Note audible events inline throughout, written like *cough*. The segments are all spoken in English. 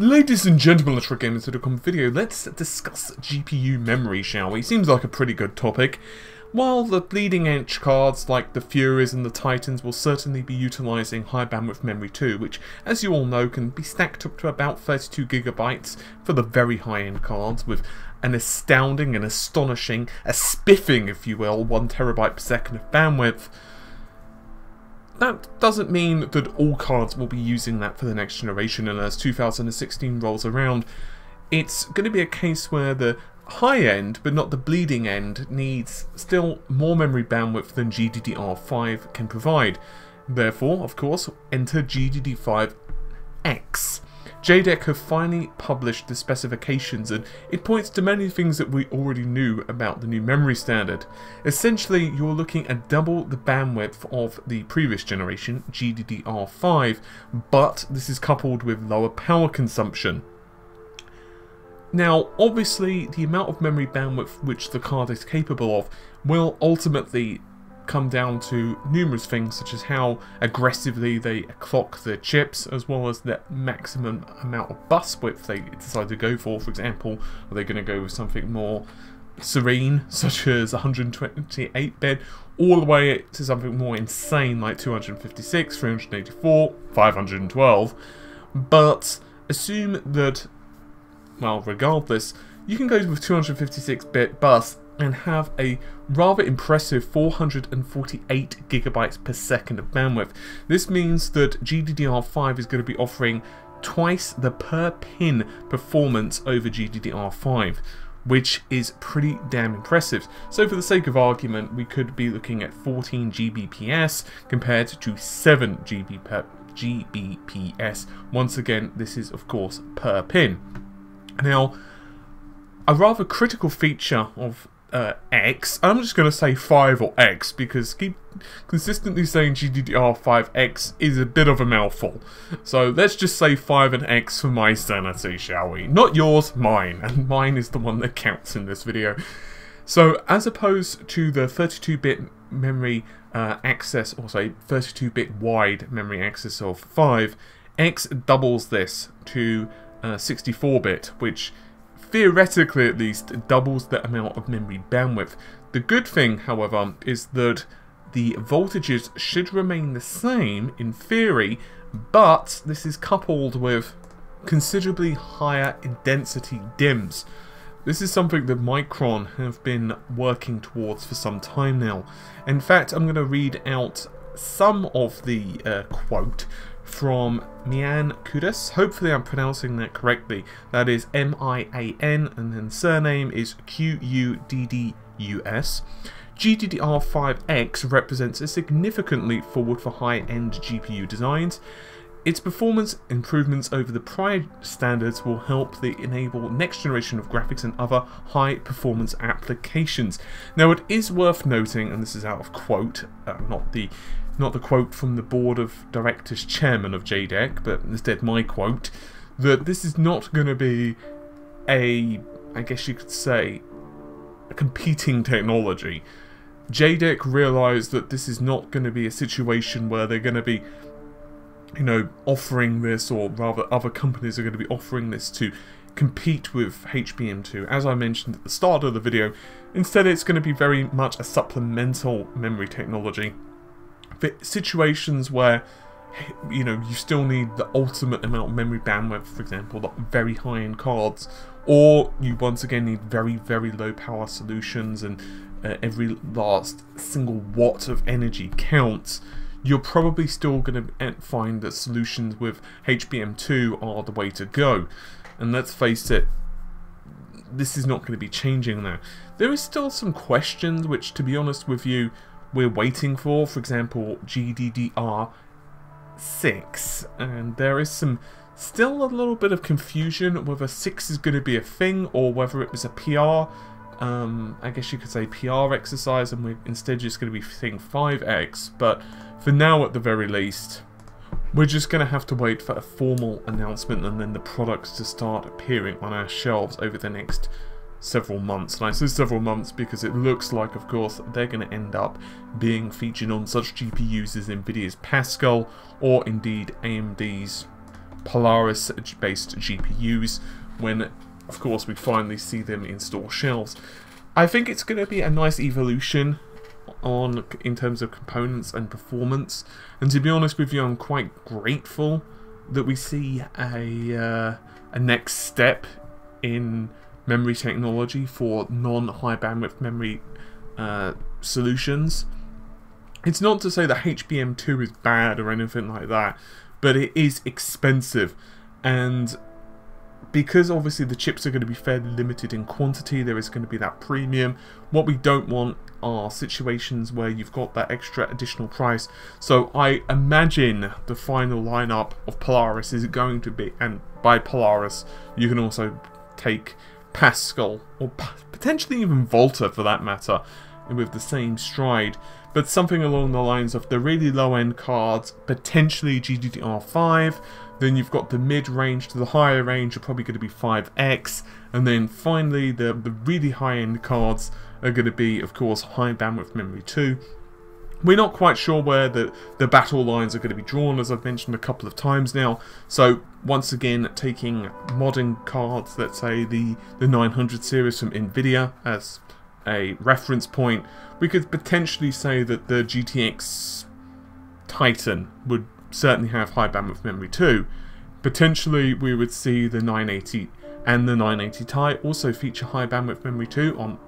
Ladies and gentlemen, let's Gamers.com video. Let's discuss GPU memory, shall we? Seems like a pretty good topic. While the bleeding edge cards like the Furies and the Titans will certainly be utilising high bandwidth memory too, which as you all know can be stacked up to about 32 gigabytes for the very high end cards with an astounding and astonishing, a spiffing if you will, 1 terabyte per second of bandwidth that doesn't mean that all cards will be using that for the next generation, and as 2016 rolls around, it's going to be a case where the high end, but not the bleeding end, needs still more memory bandwidth than GDDR5 can provide. Therefore, of course, enter GDDR5X. JEDEC have finally published the specifications and it points to many things that we already knew about the new memory standard. Essentially, you're looking at double the bandwidth of the previous generation, GDDR5, but this is coupled with lower power consumption. Now, obviously, the amount of memory bandwidth which the card is capable of will ultimately come down to numerous things such as how aggressively they clock the chips as well as the maximum amount of bus width they decide to go for. For example, are they going to go with something more serene *laughs* such as 128-bit all the way to something more insane like 256, 384, 512 but assume that well regardless you can go with 256-bit bus and have a rather impressive 448 gigabytes per second of bandwidth. This means that GDDR5 is going to be offering twice the per pin performance over GDDR5 which is pretty damn impressive. So for the sake of argument, we could be looking at 14 Gbps compared to 7 GB per Gbps. Once again, this is of course per pin. Now, a rather critical feature of uh, X. I'm just going to say 5 or X because keep consistently saying GDDR5X is a bit of a mouthful. So let's just say 5 and X for my sanity, shall we? Not yours, mine. And mine is the one that counts in this video. So as opposed to the 32-bit memory uh, access, or say 32-bit wide memory access of 5, X doubles this to 64-bit, uh, which theoretically at least, doubles the amount of memory bandwidth. The good thing, however, is that the voltages should remain the same in theory, but this is coupled with considerably higher density DIMMs. This is something that Micron have been working towards for some time now. In fact, I'm going to read out some of the uh, quote from Mian Quddus. Hopefully I'm pronouncing that correctly. That is M-I-A-N and then surname is Q-U-D-D-U-S. GDDR5X represents a significant leap forward for high-end GPU designs. Its performance improvements over the prior standards will help the enable next generation of graphics and other high performance applications. Now it is worth noting, and this is out of quote, uh, not the not the quote from the board of directors chairman of JEDEC, but instead my quote, that this is not going to be a, I guess you could say, a competing technology. JEDEC realised that this is not going to be a situation where they're going to be, you know, offering this, or rather other companies are going to be offering this to compete with HBM2. As I mentioned at the start of the video, instead it's going to be very much a supplemental memory technology situations where you know you still need the ultimate amount of memory bandwidth for example like very high end cards or you once again need very very low power solutions and uh, every last single watt of energy counts you're probably still going to find that solutions with HBM2 are the way to go. And let's face it this is not going to be changing now there is still some questions which to be honest with you we're waiting for, for example, GDDR 6, and there is some still a little bit of confusion whether 6 is going to be a thing or whether it was a PR, um, I guess you could say PR exercise, and we're instead just going to be seeing 5X, but for now at the very least, we're just going to have to wait for a formal announcement and then the products to start appearing on our shelves over the next several months. And I say several months because it looks like, of course, they're going to end up being featured on such GPUs as NVIDIA's Pascal or indeed AMD's Polaris-based GPUs when, of course, we finally see them in store shelves. I think it's going to be a nice evolution on in terms of components and performance. And to be honest with you, I'm quite grateful that we see a uh, a next step in memory technology for non-high bandwidth memory uh, solutions. It's not to say that HBM2 is bad or anything like that, but it is expensive and because obviously the chips are going to be fairly limited in quantity, there is going to be that premium. What we don't want are situations where you've got that extra additional price. So I imagine the final lineup of Polaris is going to be, and by Polaris you can also take Pascal, or potentially even Volta for that matter, with the same stride, but something along the lines of the really low-end cards, potentially GDDR5, then you've got the mid-range to the higher range are probably going to be 5X, and then finally the, the really high-end cards are going to be, of course, high bandwidth memory 2. We're not quite sure where the, the battle lines are going to be drawn, as I've mentioned a couple of times now. So, once again, taking modern cards, let's say the, the 900 series from NVIDIA as a reference point, we could potentially say that the GTX Titan would certainly have high bandwidth memory too. Potentially we would see the 980 and the 980 Ti also feature high bandwidth memory too on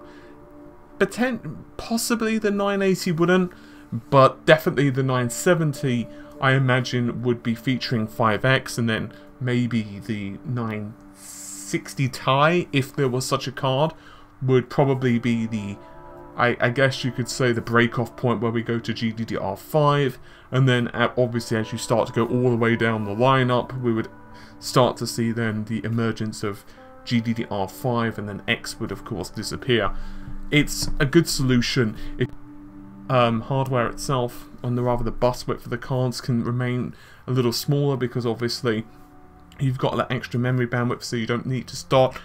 potent possibly the 980 wouldn't but definitely the 970 I imagine would be featuring 5x and then maybe the 960 Ti if there was such a card would probably be the I, I, guess you could say the break-off point where we go to GDDR5, and then obviously as you start to go all the way down the lineup, we would start to see then the emergence of GDDR5, and then X would of course disappear. It's a good solution. It, um, hardware itself, and the rather the bus width for the cards can remain a little smaller because obviously you've got that extra memory bandwidth so you don't need to start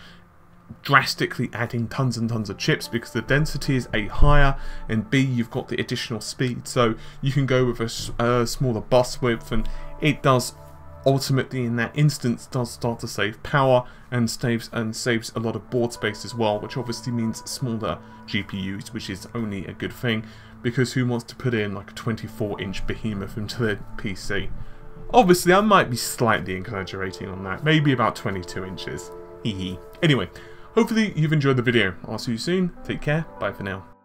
drastically adding tons and tons of chips because the density is A higher and B you've got the additional speed. So you can go with a, a smaller bus width and it does ultimately in that instance does start to save power and saves and saves a lot of board space as well which obviously means smaller GPUs which is only a good thing because who wants to put in like a 24 inch behemoth into their PC obviously I might be slightly exaggerating on that maybe about 22 inches Hee hee. anyway Hopefully you've enjoyed the video. I'll see you soon. Take care. Bye for now.